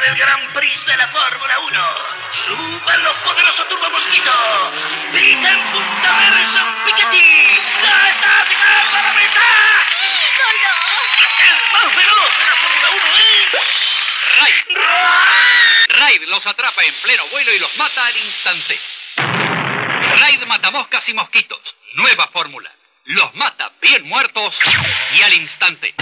del Gran Prix de la Fórmula 1. Suban los poderosos Turbo Mosquito. Pica en punta Verson Piketty. ¡La está llegando a la meta! El más veloz de la Fórmula 1 es... Raid. Raid los atrapa en pleno vuelo y los mata al instante. Raid mata moscas y mosquitos. Nueva fórmula. Los mata bien muertos y al instante.